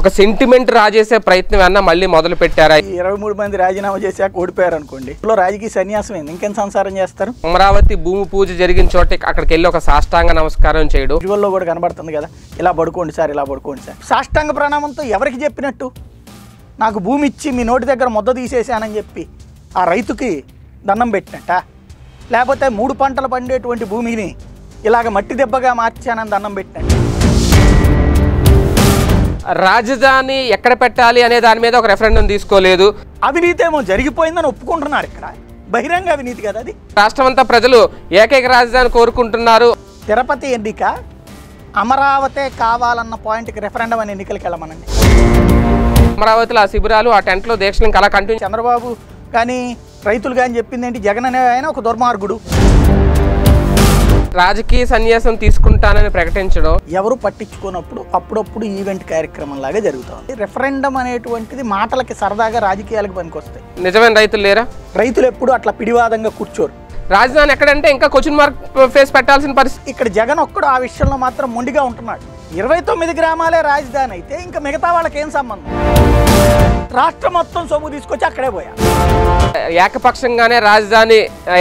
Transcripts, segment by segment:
ఒక సెంటిమెంట్ రాజేసే ప్రయత్నం అన్న మళ్ళీ మొదలు పెట్టారా? ఇరవై మూడు మంది రాజీనామా చేశాక ఓడిపోయారు అనుకోండి. ఇందులో రాజకీయ సన్యాసం ఏంది? ఇంకేం సంసారం చేస్తారు? అమరావతి భూమి పూజ జరిగిన చోట అక్కడికి వెళ్ళి ఒక సాష్టాంగ నమస్కారం చేయడం. విజువల్లో కూడా కనబడుతుంది కదా. ఇలా పడుకోండి సార్ ఇలా పడుకోండి సార్. సాష్టాంగ ప్రణామంతో ఎవరికి చెప్పినట్టు? నాకు భూమి ఇచ్చి మీ నోటి దగ్గర ముద్ద తీసేసానని చెప్పి ఆ రైతుకి దండం పెట్టినట్ట? లేకపోతే మూడు పంటలు పండేటువంటి భూమిని ఇలాగ మట్టి దెబ్బగా మార్చానని దండం పెట్టినట్టు? రాజధాని ఎక్కడ పెట్టాలి అనే దాని మీద ఒక రెఫరెండం తీసుకోలేదు. అవినీతి ఏమో జరిగిపోయిందని ఒప్పుకుంటున్నారు ఇక్కడ. బహిరంగ అవినీతి కదా అది. రాష్ట్రమంతా ప్రజలు ఏకైక రాజధాని కోరుకుంటున్నారు. తిరుపతి ఎన్నిక అమరావతే కావాలన్న పాయింట్కి రెఫరెండం అని ఎన్నికలకి వెళ్ళమనండి. అమరావతిలో ఆ శిబిరాలు ఆ టెంట్లో దీక్షలు ఇంకా అలా కంటిన్యూ చంద్రబాబు కానీ రైతులు కానీ చెప్పింది ఏంటి జగన్ అనే ఆయన ఒక దుర్మార్గుడు. రాజకీయ సన్యాసం తీసుకుంటానని ప్రకటించడం ఎవరు పట్టించుకున్నప్పుడు అప్పుడప్పుడు ఈవెంట్ కార్యక్రమం లాగా జరుగుతుంది. రెఫరెండం అనేటువంటిది మాటలకి సరదాగా రాజకీయాలకు పనికొస్తాయి. నిజమైన రైతులు లేరా? రైతులు ఎప్పుడు అట్లా పిడివాదంగా కూర్చోరు. రాజధాని ఎక్కడంటే ఇంకా క్వశ్చన్ మార్క్ ఫేస్ పెట్టాల్సిన పరిస్థితి ఇక్కడ జగన్ ఒక్కడు ఆ విషయంలో మాత్రం మొండిగా ఉంటున్నాడు. ఇరవై తొమ్మిది గ్రామాలే రాజధాని అయితే ఇంకా మిగతా వాళ్ళకి ఏం సంబంధం? రాష్ట్రం మొత్తం సొమ్ము తీసుకొచ్చి అక్కడే పోయా ఏకపక్షంగానే రాజధాని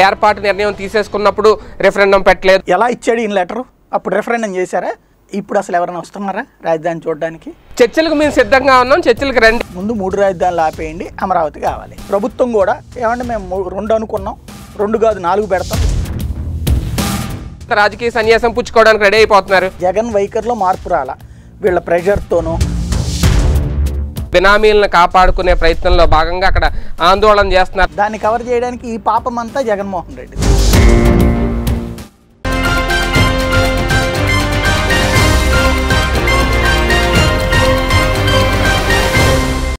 ఏర్పాటు నిర్ణయం తీసేసుకున్నప్పుడు రెఫరెండం పెట్టలేదు. ఎలా ఇచ్చాడు ఈయన లెటరు? అప్పుడు రెఫరెండం చేశారా? ఇప్పుడు అసలు ఎవరైనా వస్తున్నారా రాజధాని చూడడానికి? చర్చలకు మేము సిద్ధంగా ఉన్నాం చర్చలకు రండి. ముందు మూడు రాజధానులు ఆపేయండి అమరావతి కావాలి. ప్రభుత్వం కూడా ఏమంటే మేము రెండు అనుకున్నాం రెండు కాదు నాలుగు పెడతాం. రాజకీయ సన్యాసం పుచ్చుకోవడానికి రెడీ అయిపోతున్నారు. జగన్ వైఖరిలో మార్పు రాల? వీళ్ళ ప్రెషర్తోనూ బినామీలను కాపాడుకునే ప్రయత్నంలో భాగంగా అక్కడ ఆందోళన చేస్తున్నారు. దాన్ని కవర్ చేయడానికి ఈ పాపం అంతా జగన్మోహన్ రెడ్డి.